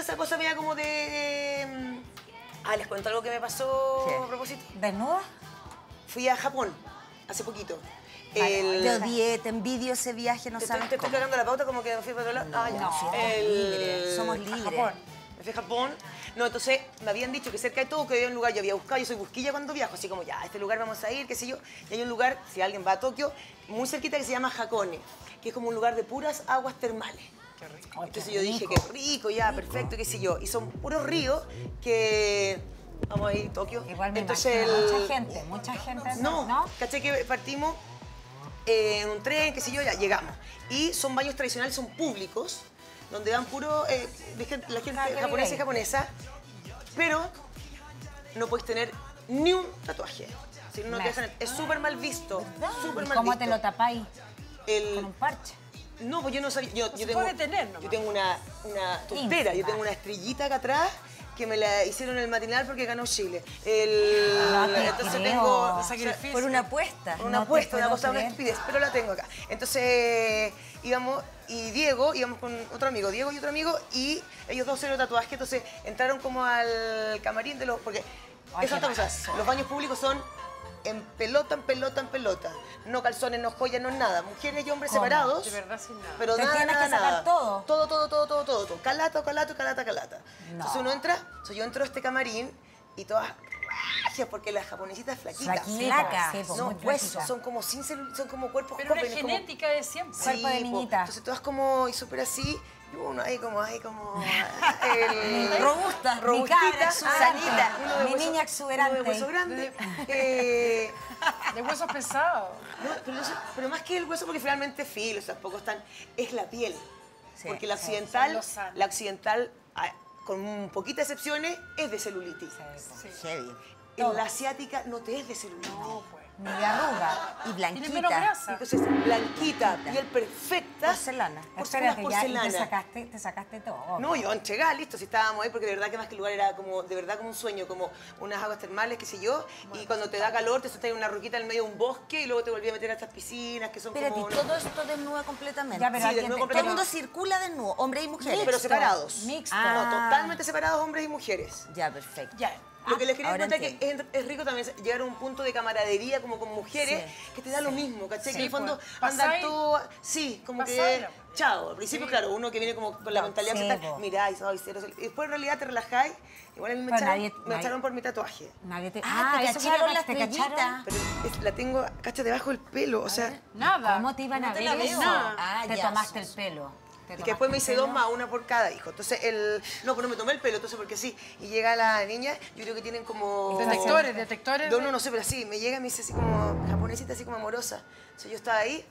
gusta esa cosa mía como de... mm, Ah, les cuento algo que me pasó ¿Qué? a propósito. ¿Desnuda? Fui a Japón hace poquito. Vale, El- Yo odié, te envidio ese viaje, no te, estoy- sabes te estoy cómo. cagando la pauta como que fui para otro lado. Ah, ya. No, somos El- libres, somos a libres. Japón. Me fui a Japón. No, entonces me habían dicho que cerca de todo que había un lugar, yo había buscado, yo soy busquilla cuando viajo, así como ya, a este lugar vamos a ir, qué sé yo. Y hay un lugar, si alguien va a Tokio, muy cerquita que se llama Hakone, que es como un lugar de puras aguas termales. Entonces yo dije, qué rico, ya, perfecto, qué sé yo. Y son puros ríos que... Vamos a ir a Tokio. Igual me Entonces el- mucha gente, mucha gente. no, ¿no? caché que partimos en un tren, qué sé yo, ya llegamos. Y son baños tradicionales, son públicos, donde van puro eh, la gente Claro, japonesa y japonesa, pero no puedes tener ni un tatuaje. Si no, no te dejan- es súper mal visto, súper ¿Y mal cómo visto. te lo tapáis? El- Con un parche. No, pues yo no sabía. Yo, yo se tengo, puede tener nomás. yo tengo una, una yo tengo una estrellita acá atrás que me la hicieron el matinal porque ganó Chile. El, te entonces creo. tengo. Sacrificio. Por una apuesta. Una No te apuesta, una cosa, una estupidez, pero la tengo acá. Entonces íbamos, y Diego, íbamos con otro amigo, Diego y otro amigo, y ellos dos cero tatuaje, entonces entraron como al camarín de los. Porque Ay, es qué otra cosa, los baños públicos son en pelota, en pelota, en pelota. No calzones, no joyas, no nada. Mujeres y hombres ¿Cómo? separados. De verdad, sin nada. Pero nada, tienes nada, que sacar nada. todo. Todo, todo, todo, todo, todo, todo. Calato, calato, calata, calata. No. Entonces uno entra, so, yo entro a este camarín y todas porque las japonesitas flaquitas. Flaquita, Flaca. sí, pues, No, huesos, son como sin son como cuerpos Pero jóvenes, genética de siempre. Cuerpo de po. niñita. Entonces todas como y súper así, uno ahí como, ahí como el, Robusta. Mi robustita, sanita, de Mi hueso- niña exuberante. uno de hueso grande. Eh, De huesos pesados. no, pero, no sé, pero más que el hueso, porque finalmente filo, o sea, poco están, es la piel. Sí, porque la occidental, sanos. la occidental, ah, con poquitas excepciones, es de celulitis. Heavy. En la asiática no te es de celulitis. No, pues. Ni de arruga. Y Tiene menos blanquita. grasa. Entonces, blanquita, piel perfecta. Porcelana. Por Espérate, unas ya y te porcelana. sacaste, te sacaste todo. No, yo entregaba, listo, si estábamos ahí, porque de verdad que más que el lugar era como, de verdad como un sueño, como unas aguas termales, qué sé yo, y cuando te da calor te sueltas en una roquita en medio de un bosque y luego te volví a meter a estas piscinas que son Espérate, como... y todo esto desnuda completamente. Ya, pero Sí, desnudo te- Todo el mundo completamente. circula desnudo, hombres y mujeres. pero separados. Mixto. No, Ah. totalmente separados hombres y mujeres. Ya, perfecto. Ya. Lo que les quería ahora contar es que es, es rico también llegar a un punto de camaradería como con mujeres Sí, que te da lo mismo, ¿cachai? Sí, que en el fondo pues, pasáis- todo... Sí, como que... Chao, al principio, claro, uno que viene como con la No, mentalidad occidental, po. miráis, ay, cero, cero. Y después en realidad te relajáis. Igual a mí me, echaron, nadie- me nadie- echaron por mi tatuaje. Nadie te... Ah, te eso cacharon que la te cacharon. estrellita. Pero es- la tengo, cacha, debajo del pelo, o sea... Nada. ¿Cómo te iban No a te ver eso? Nada. Ah, te tomaste el pelo. Y que después me hice dos más, una por cada hijo. Entonces, el... No, pero no me tomé el pelo, entonces, porque sí. Y llega la niña, yo creo que tienen como... Detectores, detectores. No, de- no, no sé, pero sí, me llega y me dice así como japonesita, así como amorosa. Entonces yo estaba ahí,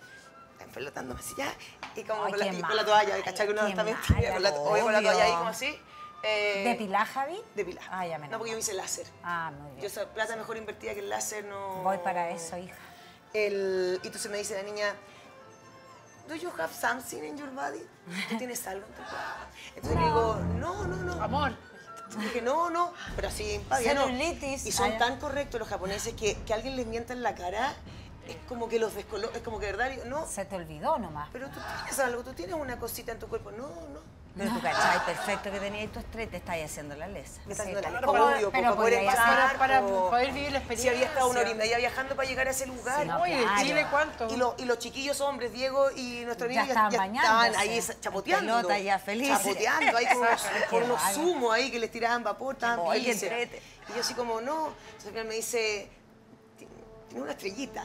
empelotándome así ya, y como Ay, con, la, y con la toalla, ¿cachai? Que uno también con la, con la toalla ahí como así. Eh, ¿Depilás, Javi? Depilar. Ah, ya me No, porque yo me hice láser. Ah, muy Yo bien. esa plata mejor invertida que el láser no... Voy para eso, hija. El, y entonces me dice la niña, ¿Do you have something in your body? ¿Tú tienes algo en tu cuerpo? Entonces le digo, no, no, no. Amor. Dije, no, no, pero así, no. Y son Ah, tan correctos los japoneses que, que alguien les mienta en la cara es como que los descoloca, es como que verdad, no, Se te olvidó nomás. pero tú tienes algo, tú tienes una cosita en tu cuerpo. No, no. Pero tú cachai, perfecto que tenías tus tres, te estáis haciendo la lesa. Me está Sí, haciendo la obvio, pero para poder pasar, para vivir la Si había estado una hora y experiencia. media viajando para llegar a ese lugar. Sí, no, Oye, ¿de claro. Chile cuánto? Y, lo- y los chiquillos hombres, Diego y nuestro Ya amigo, estaban estaban ahí chapoteando. Pelota ya, felices. Chapoteando ahí con, unos- zumos ahí que les tiraban vapor, estaban Oye, qué felices. Y yo así como, no. Entonces al final me dice, tiene una estrellita.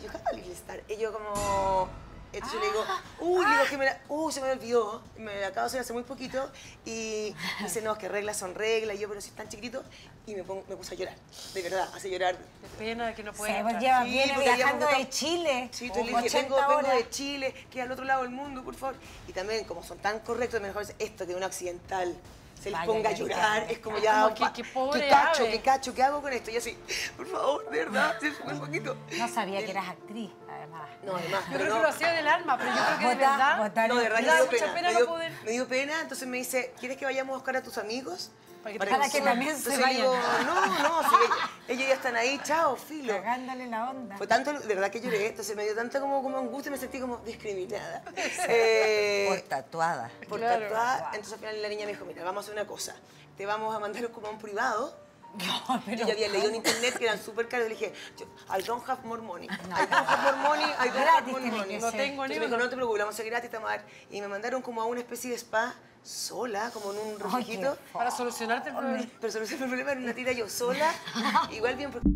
Y yo, ¿qué Little Star? Y yo como... Entonces le digo, uy, le digo que me la, uy, se me olvidó, me la acabo de hacer hace muy poquito, y dice, no, es que reglas son reglas, y yo, pero si es tan chiquitito, y me, pongo- me puse a llorar, de verdad, hace llorar. Qué pena de que no Se pues estar. lleva, Sí, porque viajando de Chile. Sí, tú le dije, 80 vengo, de Chile, que al otro lado del mundo, por favor. Y también, como son tan correctos, mejor es esto que un occidental se les Vaya, ponga a llorar, es como Ah, ya... como que- que pobre ¿Qué cacho, ave. qué cacho, qué hago con esto? Y así, por favor, de verdad, sí, súper poquito. No sabía que eras actriz. además. No, además. Yo creo no. que lo hacía del alma, pero yo creo que de verdad. No, de verdad Me dio mucha pena. pena me, dio, poder. me dio pena, entonces me dice, ¿quieres que vayamos a buscar a tus amigos? Para que- Para que consuman?". también se Entonces vayan. digo, no, no, si ellos, ya están ahí, chao, filo. Cagándole la onda. Fue tanto, de verdad que lloré, entonces me dio tanta como, como angustia, me sentí como discriminada. Eh, Por tatuada. por Claro. tatuada. Entonces al final la niña me dijo, mira, vamos a hacer una cosa. Te vamos a mandar un cupón privado. No, pero Yo ya había leído en internet que eran súper caros. Le dije, I don't have more money. I don't have more money. I don't have more money. No tengo ni me dijo, no te preocupes, vamos a hacer gratis, dar. Y me mandaron como a una especie de spa sola, como en un refugito. Para solucionarte el problema. Pero solucioné el problema en una tira yo sola. Igual bien, porque